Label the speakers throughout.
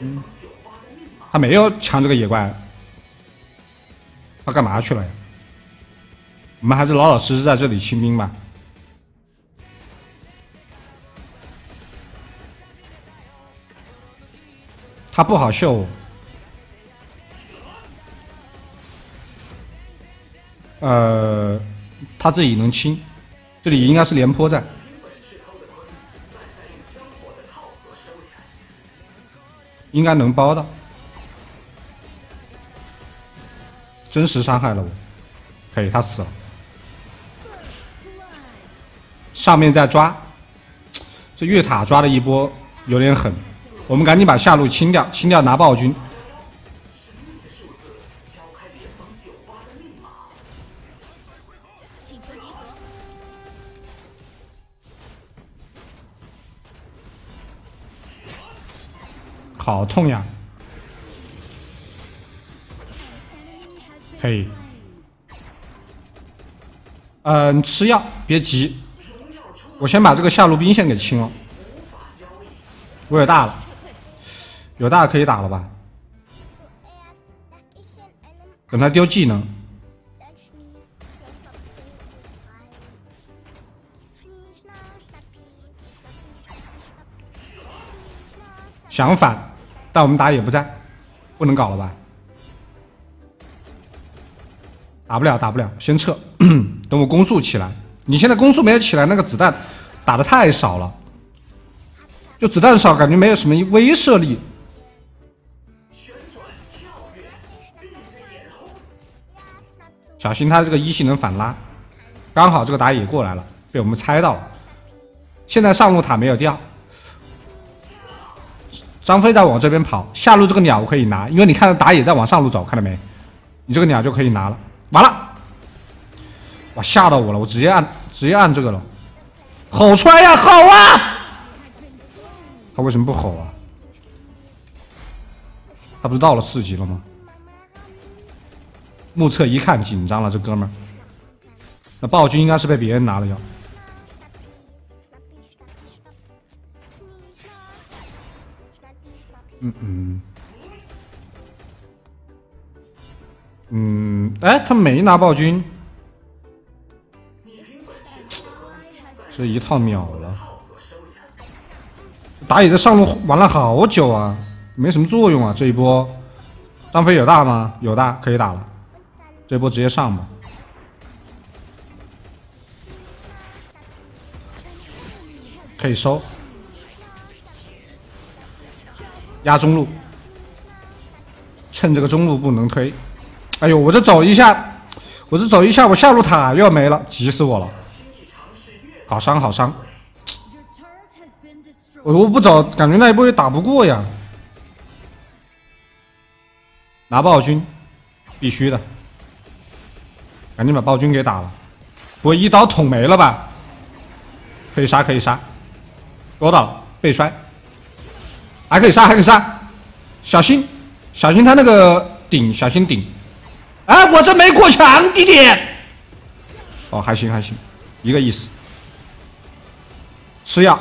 Speaker 1: 嗯，他没有抢这个野怪，他干嘛去了呀？我们还是老老实实在这里清兵吧。他不好秀，呃，他自己能清，这里应该是廉颇在，应该能包到，真实伤害了我，可以，他死了，上面在抓，这越塔抓的一波有点狠。我们赶紧把下路清掉，清掉拿暴君。好痛呀！可以。嗯，吃药，别急。我先把这个下路兵线给清了。我有大了。有大可以打了吧？等他丢技能，想反，但我们打野不在，不能搞了吧？打不了，打不了，先撤。等我攻速起来，你现在攻速没有起来，那个子弹打的太少了，就子弹少，感觉没有什么威慑力。小心他这个一技能反拉，刚好这个打野过来了，被我们猜到了。现在上路塔没有掉，张飞在往这边跑，下路这个鸟可以拿，因为你看到打野在往上路走，看到没？你这个鸟就可以拿了。完了，哇，吓到我了，我直接按直接按这个了，吼出来呀，吼啊！他为什么不吼啊？他不是到了四级了吗？目测一看紧张了，这哥们儿，那暴君应该是被别人拿了要。嗯嗯嗯，哎，他没拿暴君，这一套秒了。打野在上路玩了好久啊，没什么作用啊，这一波。张飞有大吗？有大，可以打了。这波直接上吧，可以收，压中路，趁这个中路不能推。哎呦，我这走一下，我这走一下，我下路塔又要没了，急死我了。好伤好伤，我我不走，感觉那一波也打不过呀。拿暴君，必须的。赶紧把暴君给打了，不会一刀捅没了吧？可以杀，可以杀，勾到了，被摔，还可以杀，还可以杀，小心，小心他那个顶，小心顶。哎，我这没过墙，弟弟。哦，还行还行，一个意思。吃药，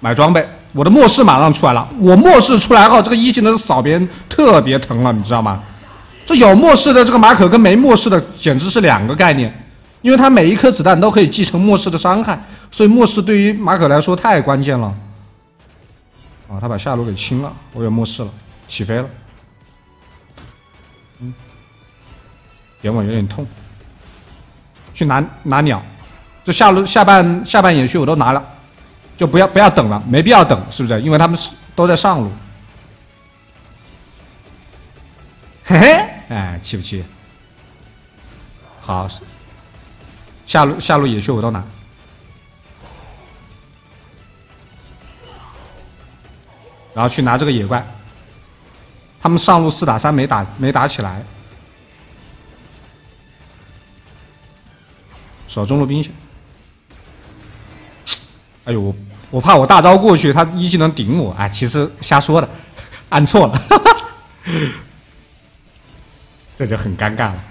Speaker 1: 买装备，我的末世马上出来了。我末世出来后，这个一技能扫别人特别疼了，你知道吗？这有末世的这个马可跟没末世的简直是两个概念，因为他每一颗子弹都可以继承末世的伤害，所以末世对于马可来说太关键了。他把下路给清了，我有末世了，起飞了。嗯，点我有点痛，去拿拿鸟，这下路下半下半野区我都拿了，就不要不要等了，没必要等，是不是？因为他们是都在上路。嘿嘿。哎，气不气？好，下路下路野区我都拿，然后去拿这个野怪。他们上路四打三没打没打起来，守中路兵线。哎呦，我我怕我大招过去，他一技能顶我。哎，其实瞎说的，按错了。这就很尴尬了。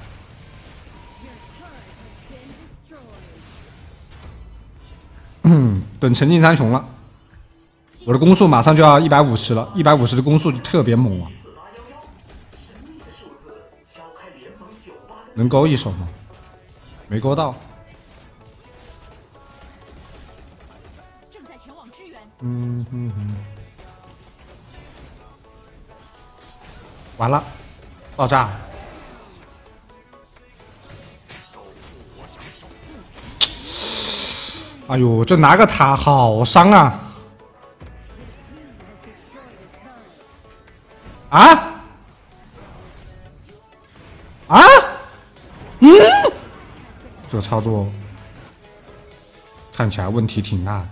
Speaker 1: 嗯，等陈进三雄了，我的攻速马上就要一百五十了，一百五十的攻速就特别猛啊！能勾一手吗？没勾到。嗯哼哼。完了，爆炸！哎呦，这拿个塔好伤啊！啊？操作看起来问题挺大，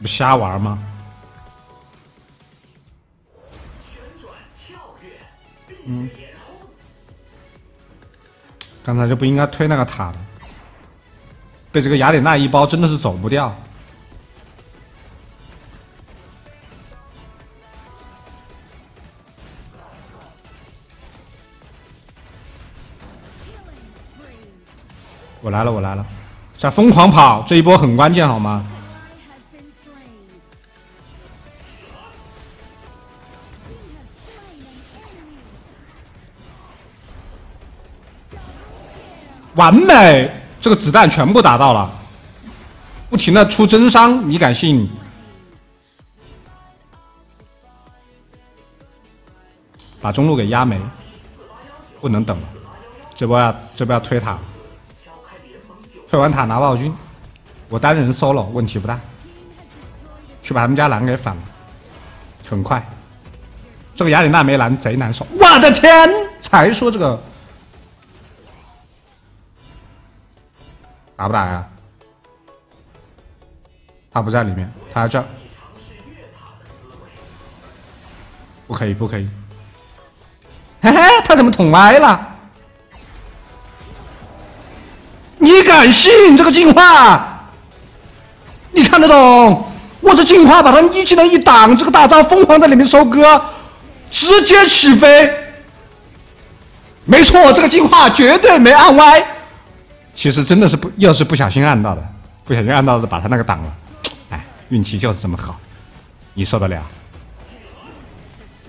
Speaker 1: 不瞎玩吗？嗯。刚才就不应该推那个塔的，被这个雅典娜一包，真的是走不掉。我来了，我来了，在疯狂跑，这一波很关键，好吗？完美，这个子弹全部打到了，不停的出真伤，你敢信？把中路给压没，不能等了，这波要这波要推塔，推完塔拿暴君，我单人 solo 问题不大，去把他们家蓝给反了，很快，这个雅典娜没蓝贼难受，我的天，才说这个。打不打呀？他不在里面，他在这。不可以，不可以。嘿嘿，他怎么捅歪了？敢信这个进化？你看得懂？我这进化把他们一技能一挡，这个大招疯狂在里面收割，直接起飞。没错，这个进化绝对没按歪。其实真的是不，又是不小心按到的，不小心按到的，把他那个挡了。哎，运气就是这么好，你受得了？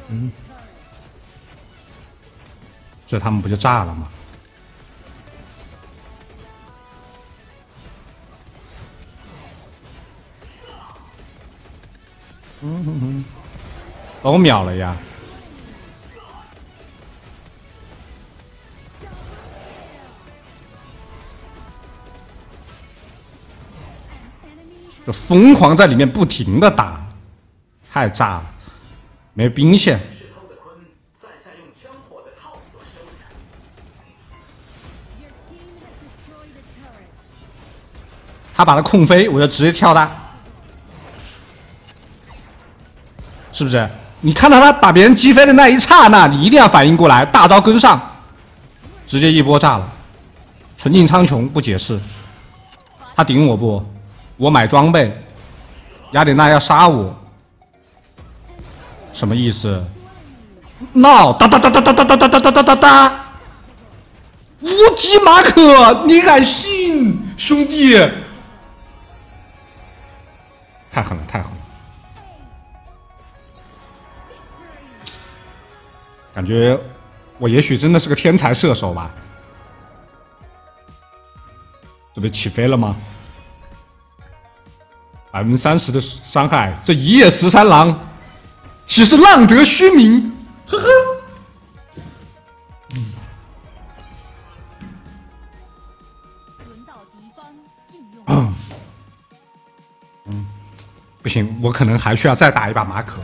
Speaker 1: 嗯，这他们不就炸了吗？嗯哼哼，都秒了呀！就疯狂在里面不停的打，太炸了，没兵线。他把他控飞，我就直接跳他，是不是？你看到他把别人击飞的那一刹那，你一定要反应过来，大招跟上，直接一波炸了。纯净苍穹不解释，他顶我不？我买装备，雅典娜要杀我，什么意思？闹哒哒哒哒哒哒哒哒哒哒哒哒！无敌马可，你敢信？兄弟，太狠了，太狠了！感觉我也许真的是个天才射手吧？准备起飞了吗？百分之三十的伤害，这一夜十三郎，岂是浪得虚名？呵呵。嗯，嗯，不行，我可能还需要再打一把马可。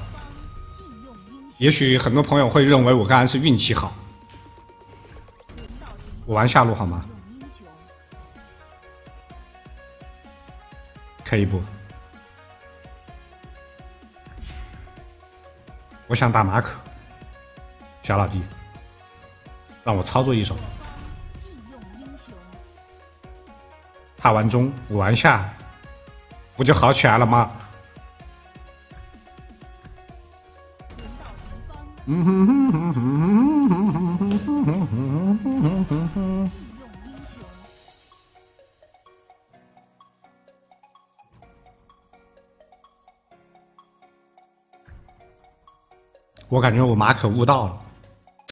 Speaker 1: 也许很多朋友会认为我刚才是运气好。我玩下路好吗？可以不？我想打马可，小老弟，让我操作一手。他玩中，我玩下，不就好起来了吗？嗯哼哼，我感觉我马可悟道了。